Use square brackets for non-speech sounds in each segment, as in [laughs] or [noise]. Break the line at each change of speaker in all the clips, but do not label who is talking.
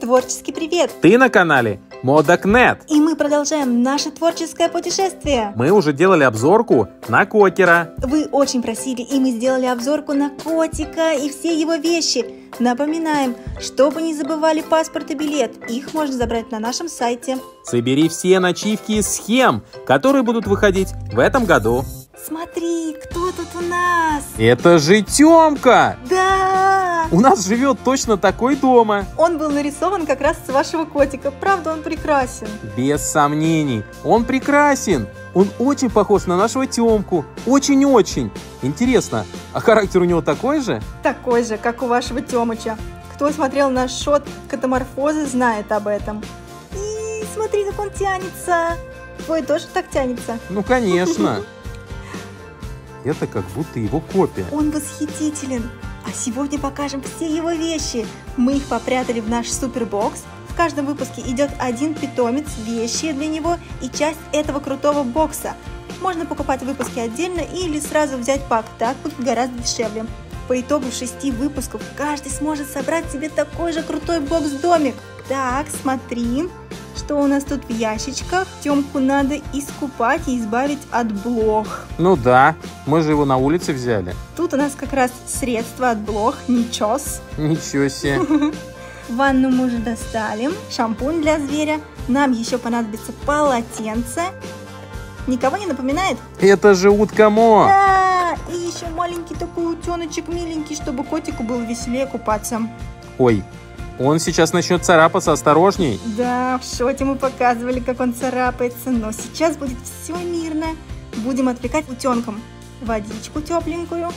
Творческий привет!
Ты на канале Модокнет.
И мы продолжаем наше творческое путешествие.
Мы уже делали обзорку на Кокера.
Вы очень просили, и мы сделали обзорку на котика и все его вещи. Напоминаем, чтобы не забывали паспорт и билет, их можно забрать на нашем сайте.
Собери все начивки из схем, которые будут выходить в этом году.
Смотри, кто тут у нас?
Это же Тёмка!
Да!
У нас живет точно такой дома.
Он был нарисован как раз с вашего котика. Правда, он прекрасен.
Без сомнений, он прекрасен. Он очень похож на нашего Тёмку. Очень-очень. Интересно, а характер у него такой же?
Такой же, как у вашего Тёмыча. Кто смотрел наш шот катаморфозы, знает об этом. И смотри, как он тянется. Твой тоже так тянется?
Ну, конечно. [laughs] Это как будто его копия.
Он восхитителен. А сегодня покажем все его вещи. Мы их попрятали в наш супербокс. В каждом выпуске идет один питомец, вещи для него и часть этого крутого бокса. Можно покупать выпуски отдельно или сразу взять пак, так будет гораздо дешевле. По итогу шести выпусков каждый сможет собрать себе такой же крутой бокс-домик. Так, смотри, что у нас тут в ящичках. Темку надо искупать и избавить от блох.
Ну да, мы же его на улице взяли.
Тут у нас как раз средства от блох, ничос.
Ничего себе. [laughs]
Ванну мы уже достали, шампунь для зверя. Нам еще понадобится полотенце. Никого не напоминает?
Это же утка Мо.
Да, и еще маленький такой утеночек миленький, чтобы котику было веселее купаться.
Ой, он сейчас начнет царапаться, осторожней.
Да, в шоте мы показывали, как он царапается, но сейчас будет все мирно. Будем отвлекать утенком водичку тепленькую.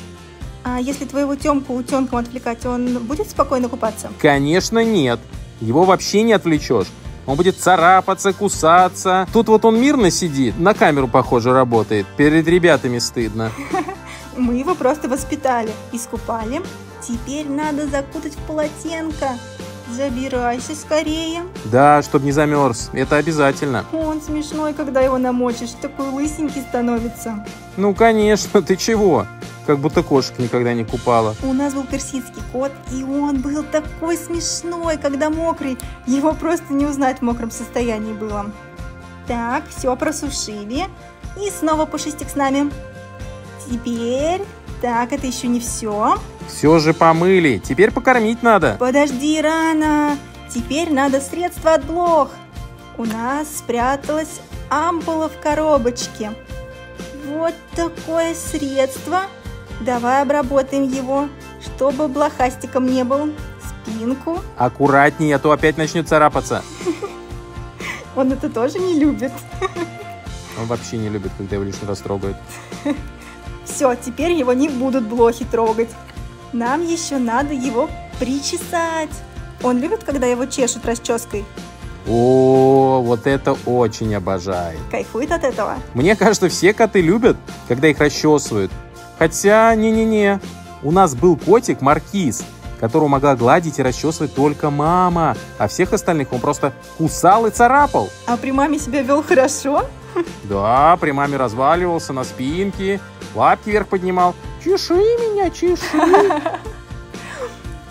А если твоего Темку утенком отвлекать, он будет спокойно купаться?
Конечно нет. Его вообще не отвлечешь. Он будет царапаться, кусаться. Тут вот он мирно сидит, на камеру, похоже, работает. Перед ребятами стыдно. [laughs]
Мы его просто воспитали, искупали. Теперь надо закутать в полотенко. Забирайся скорее.
Да, чтобы не замерз. Это обязательно.
Он смешной, когда его намочишь. Такой лысенький становится.
Ну, конечно, ты чего? Как будто кошек никогда не купала.
У нас был персидский кот, и он был такой смешной, когда мокрый. Его просто не узнать в мокром состоянии было. Так, все просушили. И снова пушистик с нами. Теперь... Так, это еще не все.
Все же помыли. Теперь покормить надо.
Подожди, рано. Теперь надо средство от блох. У нас спряталась ампула в коробочке. Вот такое средство. Давай обработаем его, чтобы блохастиком не был. Спинку.
Аккуратнее, а то опять начнет царапаться.
Он это тоже не любит.
Он вообще не любит, когда его лишний раз трогают. [laughs]
Все, теперь его не будут блохи трогать. Нам еще надо его причесать. Он любит, когда его чешут расческой?
О, вот это очень обожает.
Кайфует от этого?
Мне кажется, все коты любят, когда их расчесывают. Хотя, не-не-не, у нас был котик Маркиз, которого могла гладить и расчесывать только мама, а всех остальных он просто кусал и царапал.
А при маме себя вел хорошо?
Да, при маме разваливался на спинке, лапки вверх поднимал. Чеши меня, чеши.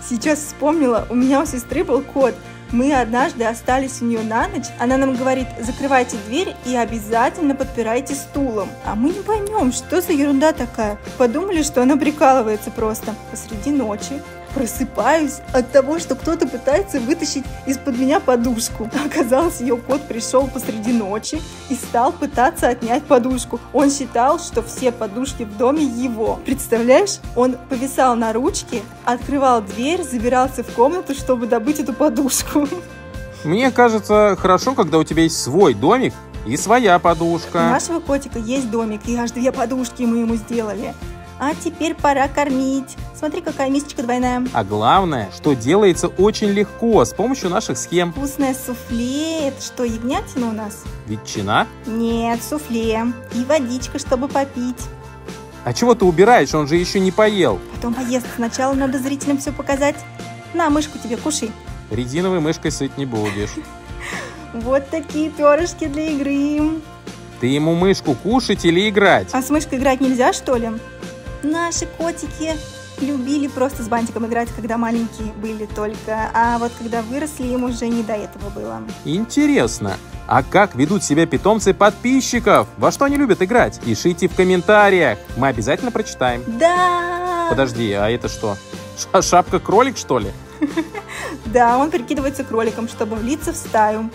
Сейчас вспомнила, у меня у сестры был кот. Мы однажды остались у нее на ночь. Она нам говорит, закрывайте дверь и обязательно подпирайте стулом. А мы не поймем, что за ерунда такая. Подумали, что она прикалывается просто. Посреди ночи просыпаюсь от того, что кто-то пытается вытащить из-под меня подушку. [laughs] Оказалось, ее кот пришел посреди ночи и стал пытаться отнять подушку. Он считал, что все подушки в доме его. Представляешь, он повисал на ручке, открывал дверь, забирался в комнату, чтобы добыть эту подушку. [laughs]
Мне кажется, хорошо, когда у тебя есть свой домик и своя подушка.
У нашего котика есть домик, и аж две подушки мы ему сделали. А теперь пора кормить. Смотри, какая мисочка двойная.
А главное, что делается очень легко с помощью наших схем.
Вкусное суфле. Это что, ягнятина у нас?
Ветчина?
Нет, суфле. И водичка, чтобы попить.
А чего ты убираешь? Он же еще не поел.
Потом поест. Сначала надо зрителям все показать. На, мышку тебе, кушай.
Резиновой мышкой сыть не будешь. [laughs]
Вот такие перышки для игры.
Ты ему мышку кушать или играть?
А с мышкой играть нельзя, что ли? Наши котики любили просто с бантиком играть, когда маленькие были только. А вот когда выросли, им уже не до этого было.
Интересно, а как ведут себя питомцы подписчиков? Во что они любят играть? Пишите в комментариях, мы обязательно прочитаем.
Да!
Подожди, а это что? Ш- Шапка-кролик, что ли? [laughs]
Да, он прикидывается кроликом, чтобы влиться в стаю.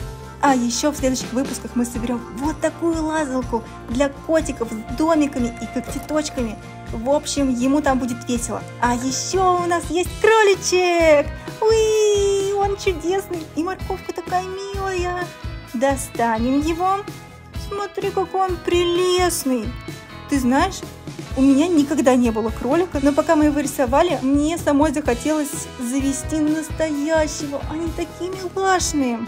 А еще в следующих выпусках мы соберем вот такую лазалку для котиков с домиками и когтеточками. В общем, ему там будет весело. А еще у нас есть кроличек! Уи, он чудесный, и морковка такая милая. Достанем его. Смотри, какой он прелестный. Ты знаешь, у меня никогда не было кролика, но пока мы его рисовали, мне самой захотелось завести настоящего. Они такие милашные.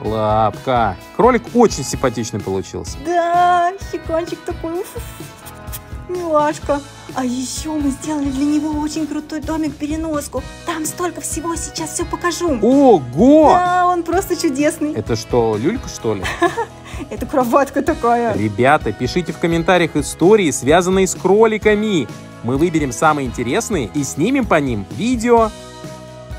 Лапка. Кролик очень симпатичный получился.
Да, щеканчик такой, милашка. А еще мы сделали для него очень крутой домик-переноску. Там столько всего, сейчас все покажу.
Ого!
Да, он просто чудесный.
Это что, люлька, что ли? [laughs]
Это кроватка такая.
Ребята, пишите в комментариях истории, связанные с кроликами. Мы выберем самые интересные и снимем по ним видео.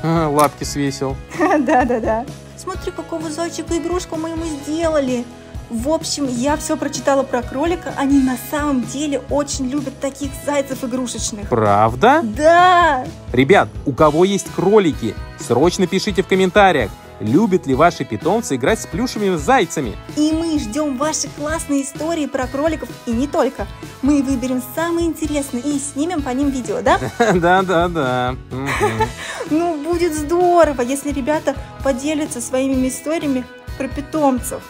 А, лапки свесил. [laughs]
Да-да-да. Смотри, какого зайчика игрушку мы ему сделали. В общем, я все прочитала про кролика. Они на самом деле очень любят таких зайцев игрушечных.
Правда?
Да!
Ребят, у кого есть кролики, срочно пишите в комментариях, любят ли ваши питомцы играть с плюшевыми зайцами.
И мы ждем ваши классные истории про кроликов и не только. Мы выберем самые интересные и снимем по ним видео, да? [laughs]
Да-да-да. [laughs]
Ну, будет здорово, если ребята поделятся своими историями про питомцев.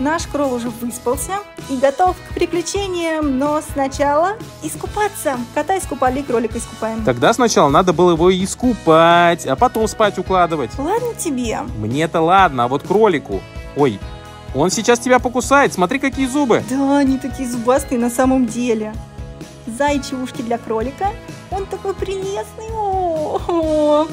Наш кролл уже выспался и готов к приключениям, но сначала искупаться. Кота искупали, кролика искупаем.
Тогда сначала надо было его искупать, а потом спать укладывать.
Ладно тебе.
Мне-то ладно, а вот кролику... Ой, он сейчас тебя покусает, смотри, какие зубы.
Да, они такие зубастые на самом деле. Зайчи ушки для кролика. Он такой прелестный. О-о-о.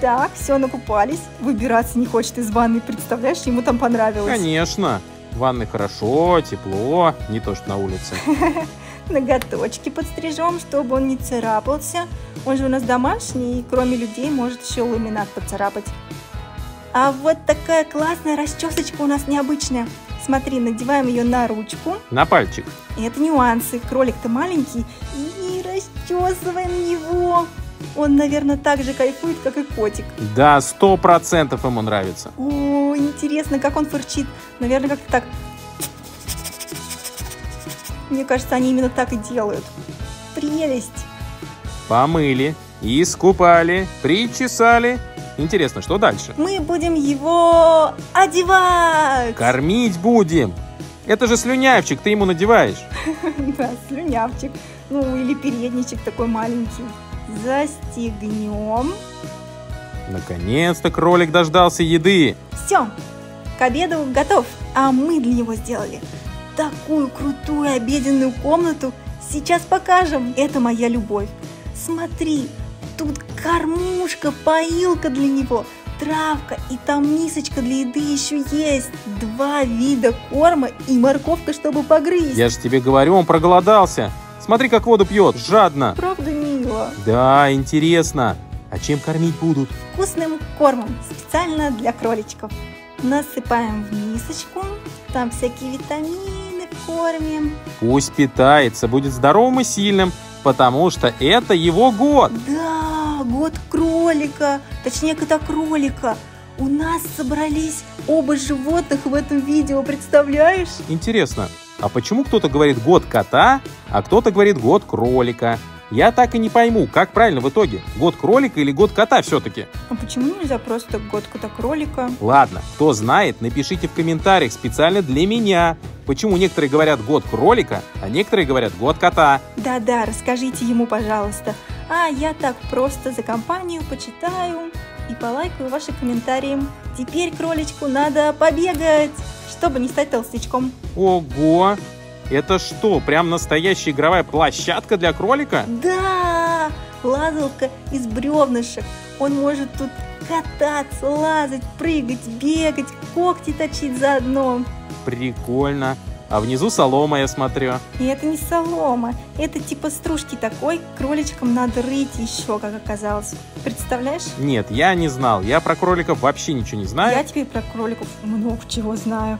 Так, все, накупались. Выбираться не хочет из ванны. Представляешь, ему там понравилось.
Конечно. В ванной хорошо, тепло, не то что на улице. [laughs]
Ноготочки подстрижем, чтобы он не царапался. Он же у нас домашний, и кроме людей может еще ламинат поцарапать. А вот такая классная расчесочка у нас необычная. Смотри, надеваем ее на ручку.
На пальчик.
Это нюансы. Кролик-то маленький. И расчесываем его. Он, наверное, так же кайфует, как и котик.
Да, сто процентов ему нравится.
О, интересно, как он фырчит. Наверное, как-то так. Мне кажется, они именно так и делают. Прелесть.
Помыли, искупали, причесали. Интересно, что дальше?
Мы будем его одевать.
Кормить будем. Это же слюнявчик, ты ему надеваешь. [laughs]
Да, слюнявчик. Ну, или передничек такой маленький. Застегнем.
Наконец-то кролик дождался еды.
Все, к обеду готов. А мы для него сделали такую крутую обеденную комнату. Сейчас покажем. Это моя любовь. Смотри, тут кормушка, поилка для него, травка и там мисочка для еды еще есть. Два вида корма и морковка, чтобы погрызть.
Я же тебе говорю, он проголодался. Смотри, как воду пьет, жадно.
Правда мило.
Да, интересно. А чем кормить будут?
Вкусным кормом, специально для кроличков. Насыпаем в мисочку, там всякие витамины в корме.
Пусть питается, будет здоровым и сильным, потому что это его год.
Да, год кролика, точнее кота кролика. У нас собрались оба животных в этом видео, представляешь?
Интересно, а почему кто-то говорит год кота, а кто-то говорит год кролика? Я так и не пойму, как правильно в итоге, год кролика или год кота все-таки?
А почему нельзя просто год кота кролика?
Ладно, кто знает, напишите в комментариях специально для меня, почему некоторые говорят год кролика, а некоторые говорят год кота.
Да-да, расскажите ему, пожалуйста. А я так просто за компанию почитаю и полайкаю ваши комментарии. Теперь кроличку надо побегать, чтобы не стать толстячком.
Ого! Это что, прям настоящая игровая площадка для кролика?
Да, лазалка из бревнышек. Он может тут кататься, лазать, прыгать, бегать, когти точить заодно.
Прикольно. а внизу солома, я смотрю.
И это не солома, это типа стружки такой, кроличкам надо рыть еще, как оказалось. Представляешь?
Нет, я не знал. Я про кроликов вообще ничего не знаю.
Я теперь про кроликов много чего знаю.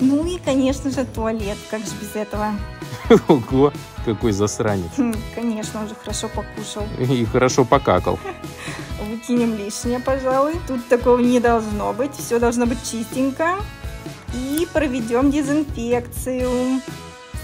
Ну и, конечно же, туалет. Как же без этого? [laughs]
Ого, какой засранец.
Хм, конечно, он же хорошо покушал.
И хорошо покакал. [laughs]
Выкинем лишнее, пожалуй. Тут такого не должно быть. Все должно быть чистенько. И проведем дезинфекцию.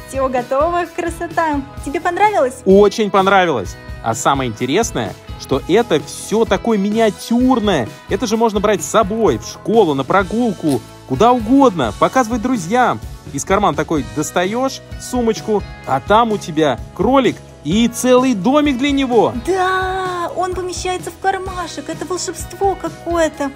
Все готово, красота. Тебе понравилось?
Очень понравилось. А самое интересное, что это все такое миниатюрное. Это же можно брать с собой в школу, на прогулку, куда угодно, показывать друзьям. Из кармана такой достаешь сумочку, а там у тебя кролик и целый домик для него.
Да, он помещается в кармашек. Это волшебство какое-то.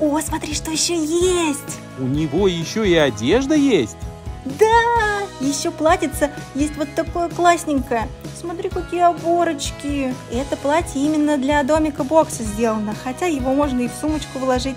О, смотри, что еще есть.
У него еще и одежда есть.
Да, еще платьице есть вот такое классненькое. Смотри, какие оборочки. Это платье именно для домика бокса сделано, хотя его можно и в сумочку вложить.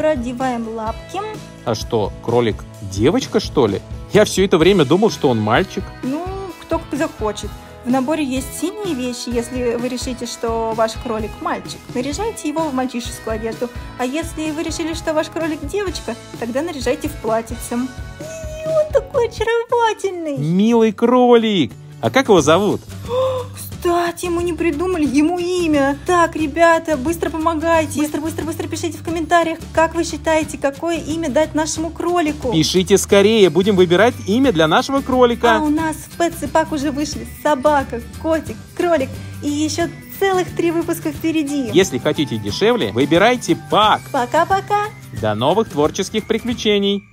Продеваем лапки.
А что, кролик девочка, что ли? Я все это время думал, что он мальчик.
Ну, кто как захочет. В наборе есть синие вещи, если вы решите, что ваш кролик мальчик. Наряжайте его в мальчишескую одежду. А если вы решили, что ваш кролик девочка, тогда наряжайте в платьице. И он такой очаровательный.
Милый кролик. А как его зовут?
Кстати, мы не придумали ему имя. Так, ребята, быстро помогайте. Быстро, быстро, быстро пишите в комментариях, как вы считаете, какое имя дать нашему кролику.
Пишите скорее, будем выбирать имя для нашего кролика.
А у нас в Pets и Пак уже вышли собака, котик, кролик и еще целых три выпуска впереди.
Если хотите дешевле, выбирайте пак.
Пока-пока.
До новых творческих приключений.